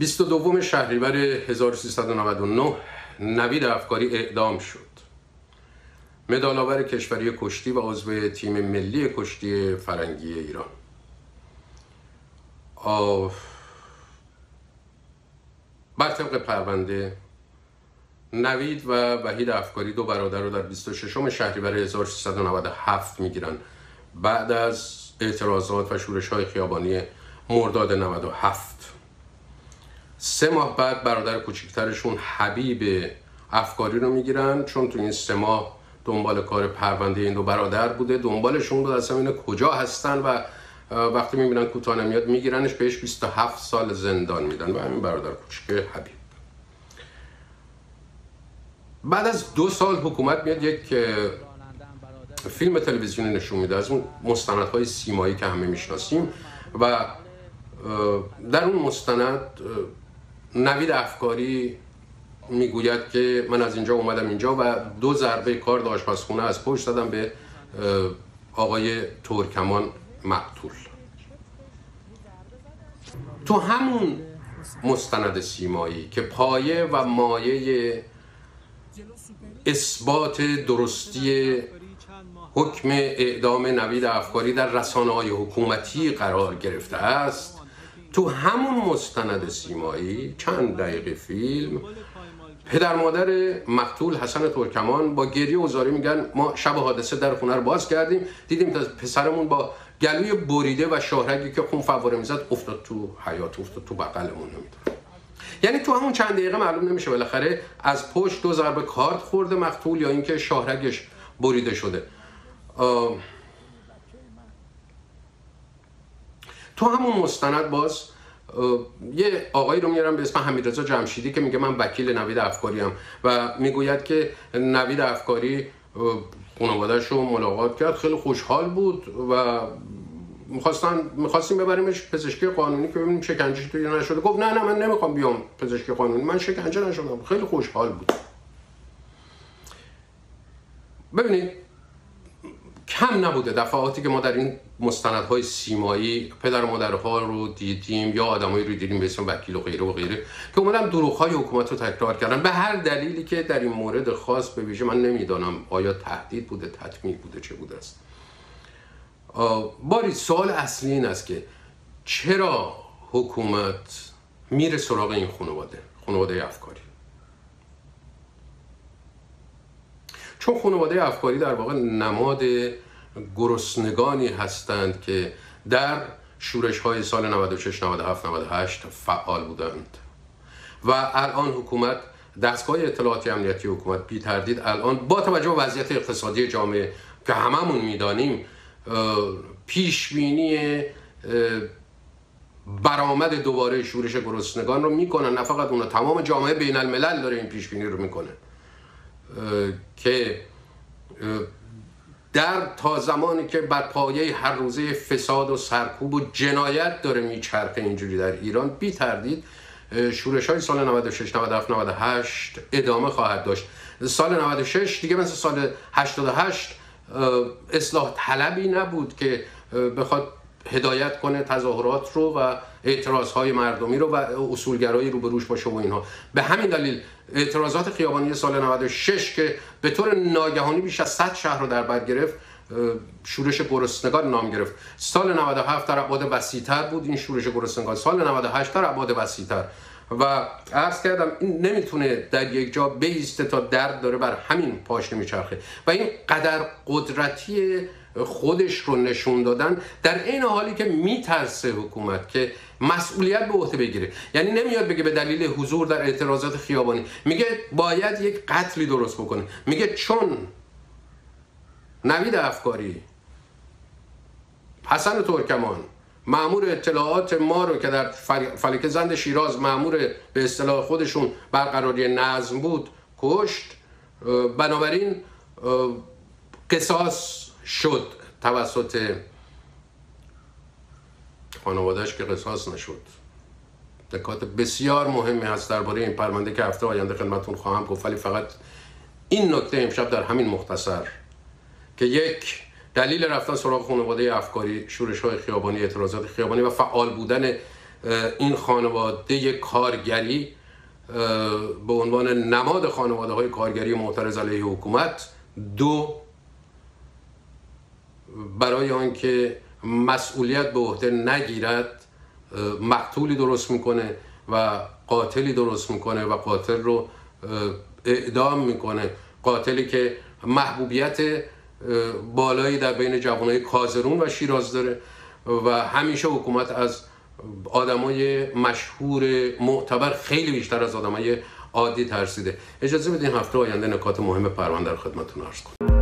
22 شهریور 1399 نوید افکاری اعدام شد. مدالاور کشوری کشتی و عضو تیم ملی کشتی فرنگی ایران. بر طبق پرونده نوید و وحید افکاری دو برادر رو در 26 شهریور 1397 می‌گیرن. بعد از اعتراضات و شورش های خیابانی مرداد 97 سه ماه بعد برادر کوچکترشون حبیب افکاری رو می‌گیرن چون تو این سه ماه دنبال کار پرونده این دو برادر بوده. دنبالشون بود اصلا اینه کجا هستن و وقتی می‌بینن کوتاه نمیاد میگیرنش بهش 27 سال زندان میدن و همین برادر کوچک حبیب. بعد از دو سال حکومت میاد یک فیلم تلویزیونی نشون میده. از اون مستندهای سیمایی که همه می‌شناسیم و در اون مستند نوید افکاری می‌گوید که من از اینجا اومدم اینجا و دو ضربه کار آشپزخونه از پشت زدم به آقای ترکمان مقتول. تو همون مستند سیمایی که پایه و مایه اثبات درستی حکم اعدام نوید افکاری در رسانه های حکومتی قرار گرفته است تو همون مستند سیمایی چند دقیقه فیلم پدر مادر مقتول حسن ترکمان با گریه و زاری میگن ما شب حادثه در خونه رو باز کردیم دیدیم پسرمون با گلوی بریده و شاهرگی که خون فواره می‌زد افتاد تو حیات افتاد تو بغلمون نمی‌دونم. یعنی تو همون چند دقیقه معلوم نمیشه بالاخره از پشت دو ضربه کارت خورده مقتول یا اینکه شاهرگش بریده شده. تو همون مستند باز یه آقایی رو میارم به اسم حمیدرضا جمشیدی که میگه من وکیل نوید افکاری هم و می‌گوید که نوید افکاری خانوادهش رو ملاقات کرد خیلی خوشحال بود و می‌خواستن می‌خواستیم ببریمش پزشکی قانونی که ببینیم شکنجه توی نشده. گفت نه نه من نمی‌خوام بیام پزشکی قانونی من شکنجه نشدم. خیلی خوشحال بود. ببینید کم نبوده. دفعاتی که ما در این مستندهای سیمایی پدر و مادرها رو دیدیم یا آدمایی رو دیدیم به اسم وکیل و غیره و غیره که اومدن دروغهای حکومت رو تکرار کردن. به هر دلیلی که در این مورد خاص به ویژه من نمی‌دانم آیا تهدید بوده تطمیع بوده چه بوده است. باری سوال اصلی این است که چرا حکومت میره سراغ این خانواده خانواده افکاری؟ چون خانواده افکاری در واقع نماد گرسنگانی هستند که در شورش های سال 96 97 98 فعال بودند. و الان حکومت دستگاه اطلاعاتی امنیتی حکومت بی تردید الان با توجه به وضعیت اقتصادی جامعه که هممون می‌دانیم پیش بینی برآمد دوباره شورش گرسنگان رو می‌کنن. نه فقط اونا تمام جامعه بین الملل داره این پیش بینی رو می‌کنه. که در تا زمانی که بر پایه هر روزه فساد و سرکوب و جنایت داره میچرخه اینجوری در ایران بی تردید شورش های سال 96 97 98 ادامه خواهد داشت. سال 96 دیگه مثل سال 88 اصلاح طلبی نبود که بخواد هدایت کنه تظاهرات رو و اعتراض های مردمی رو و اصولگرایی رو به روش باشه و اینها. به همین دلیل اعتراضات خیابانی سال 96 که به طور ناگهانی بیش از 100 شهر رو در بر گرفت شورش گرسنگان نام گرفت. سال 97 در ابعاد وسیعتر بود این شورش گرسنگان. سال 98 در ابعاد وسیعتر. و عرض کردم این نمی‌تونه در یک جا بیسته تا درد داره بر همین پاشنه میچرخه و این قدر قدرتی خودش رو نشون دادن در این حالی که میترسه حکومت که مسئولیت به عهده بگیره. یعنی نمیاد بگه به دلیل حضور در اعتراضات خیابانی. میگه باید یک قتلی درست بکنه. میگه چون نوید افکاری حسن ترکمان معمور اطلاعات ما رو که در فلک زند شیراز معمور به اصطلاح خودشون برقراری نظم بود کشت. بنابراین قصاص شد توسط خانوادهش که قصاص نشد. دکات بسیار مهمی هست درباره این پرونده که هفته آینده خدمتون خواهم گفت. ولی فقط این نکته امشب در همین مختصر که یک دلیل رفتن سراغ خانواده افکاری شورش های خیابانی اعتراضات خیابانی و فعال بودن این خانواده کارگری به عنوان نماد خانواده های کارگری معترض علیه حکومت دو برای آنکه مسئولیت به عهده نگیرد مقتولی درست می‌کنه و قاتلی درست می‌کنه و قاتل رو اعدام می‌کنه. قاتلی که محبوبیت بالایی در بین جوانای کازرون و شیراز داره و همیشه حکومت از آدمای مشهور معتبر خیلی بیشتر از آدمای عادی ترسیده. اجازه بدین هفته آینده نکات مهم پرونده در خدمتتون عرض کنم.